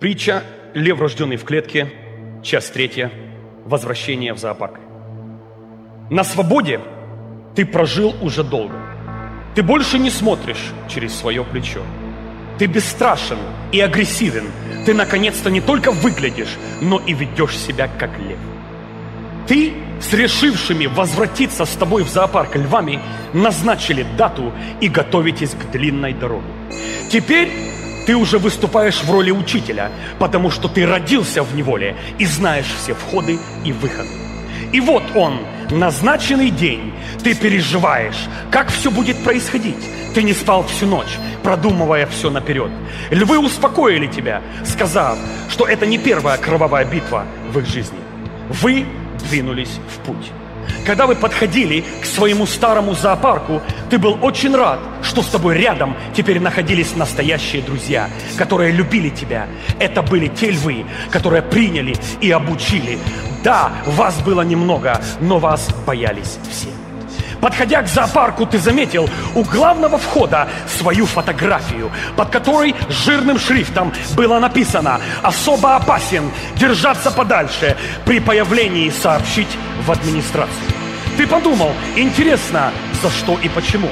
Притча «Лев, рожденный в клетке», часть третья, возвращение в зоопарк. На свободе ты прожил уже долго. Ты больше не смотришь через свое плечо. Ты бесстрашен и агрессивен. Ты наконец-то не только выглядишь, но и ведешь себя как лев. Ты с решившими возвратиться с тобой в зоопарк львами назначили дату и готовитесь к длинной дороге. Теперь ты уже выступаешь в роли учителя, потому что ты родился в неволе и знаешь все входы и выходы. И вот он, назначенный день, ты переживаешь, как все будет происходить. Ты не спал всю ночь, продумывая все наперед. Львы успокоили тебя, сказав, что это не первая кровавая битва в их жизни. Вы двинулись в путь. Когда вы подходили к своему старому зоопарку, ты был очень рад, что с тобой рядом теперь находились настоящие друзья, которые любили тебя. Это были те львы, которые приняли и обучили. Да, вас было немного, но вас боялись все. Подходя к зоопарку, ты заметил у главного входа свою фотографию, под которой жирным шрифтом было написано «Особо опасен, держаться подальше, при появлении сообщить в администрацию». Ты подумал, интересно, за что и почему.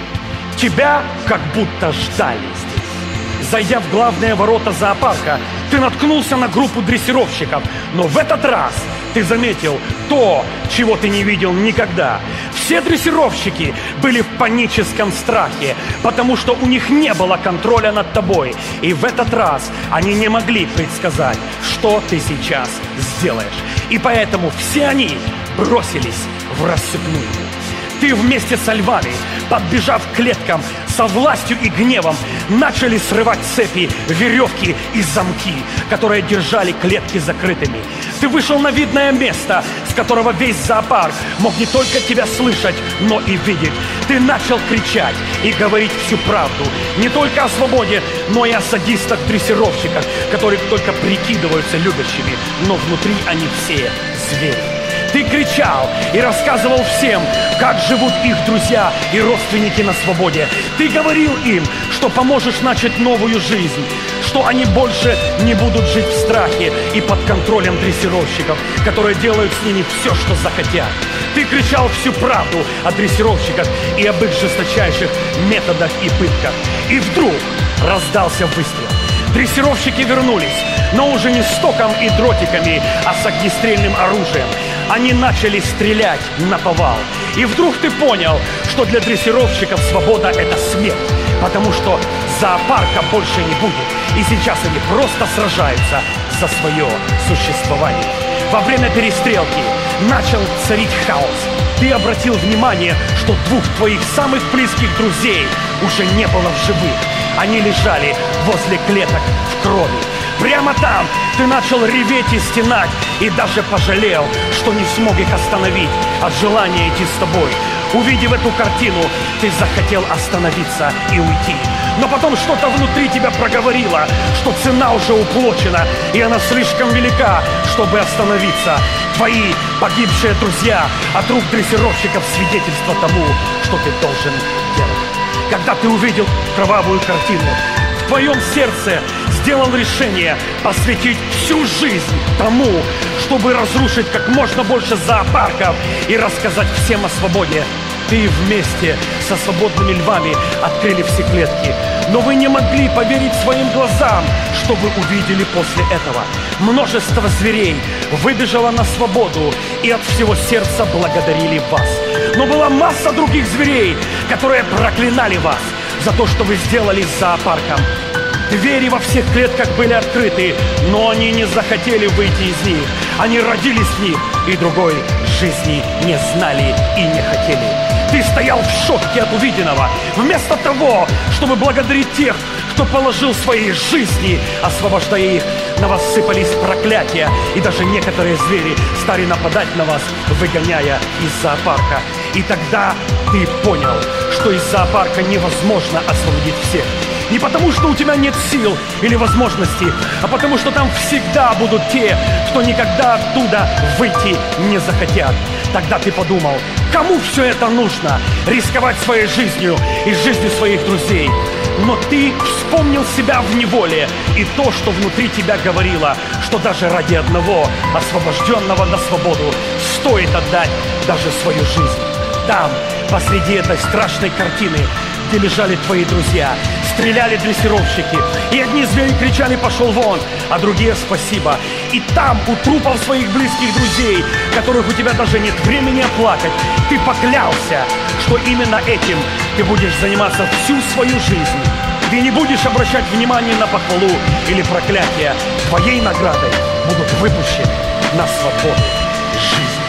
Тебя как будто ждали здесь. Зайдя в главные ворота зоопарка, ты наткнулся на группу дрессировщиков, но в этот раз ты заметил то, чего ты не видел никогда. Все дрессировщики были в паническом страхе, потому что у них не было контроля над тобой. И в этот раз они не могли предсказать, что ты сейчас сделаешь. И поэтому все они бросились в рассыпную. Ты вместе со львами, подбежав к клеткам, со властью и гневом начали срывать цепи, веревки и замки, которые держали клетки закрытыми. Ты вышел на видное место, с которого весь зоопарк мог не только тебя слышать, но и видеть. Ты начал кричать и говорить всю правду. Не только о свободе, но и о садистах-дрессировщиках, которые только прикидываются любящими, но внутри они все звери. Ты кричал и рассказывал всем, как живут их друзья и родственники на свободе. Ты говорил им, что поможешь начать новую жизнь, что они больше не будут жить в страхе и под контролем дрессировщиков, которые делают с ними все, что захотят. Ты кричал всю правду о дрессировщиках и об их жесточайших методах и пытках. И вдруг раздался выстрел. Дрессировщики вернулись, но уже не стоком и дротиками, а с огнестрельным оружием они начали стрелять на повал. И вдруг ты понял, что для дрессировщиков свобода – это смерть, потому что зоопарка больше не будет. И сейчас они просто сражаются за свое существование. Во время перестрелки начал царить хаос. Ты обратил внимание, что двух твоих самых близких друзей уже не было в живых. Они лежали возле клеток в крови. Прямо там ты начал реветь и стенать, и даже пожалел, что не смог их остановить от желания идти с тобой. Увидев эту картину, ты захотел остановиться и уйти. Но потом что-то внутри тебя проговорило, что цена уже уплочена, и она слишком велика, чтобы остановиться. Твои погибшие друзья от рук дрессировщиков свидетельство тому, что ты должен делать. Когда ты увидел кровавую картину, в твоем сердце сделал решение посвятить всю жизнь тому, чтобы разрушить как можно больше зоопарков и рассказать всем о свободе. Ты вместе со свободными львами открыли все клетки. Но вы не могли поверить своим глазам, что вы увидели после этого. Множество зверей выбежало на свободу и от всего сердца благодарили вас. Но была масса других зверей, которые проклинали вас за то, что вы сделали с зоопарком. Двери во всех клетках были открыты, но они не захотели выйти из них. Они родились в них и другой жизни не знали и не хотели. Ты стоял в шоке от увиденного. Вместо того, чтобы благодарить тех, кто положил свои жизни, освобождая их, на вас сыпались проклятия, и даже некоторые звери стали нападать на вас, выгоняя из зоопарка. И тогда ты понял, что из зоопарка невозможно освободить всех. Не потому, что у тебя нет сил или возможностей, а потому, что там всегда будут те, кто никогда оттуда выйти не захотят. Тогда ты подумал, кому все это нужно? Рисковать своей жизнью и жизнью своих друзей. но ты вспомнил себя в неволе и то, что внутри тебя говорило, что даже ради одного освобожденного на свободу стоит отдать даже свою жизнь. Там, посреди этой страшной картины, где лежали твои друзья, стреляли дрессировщики, и одни звери кричали «пошел вон», а другие «спасибо». И там, у трупов своих близких друзей, которых у тебя даже нет времени оплакать, ты поклялся, что именно этим ты будешь заниматься всю свою жизнь. Ты не будешь обращать внимание на похвалу или проклятие. Твоей наградой будут выпущены на свободу жизни.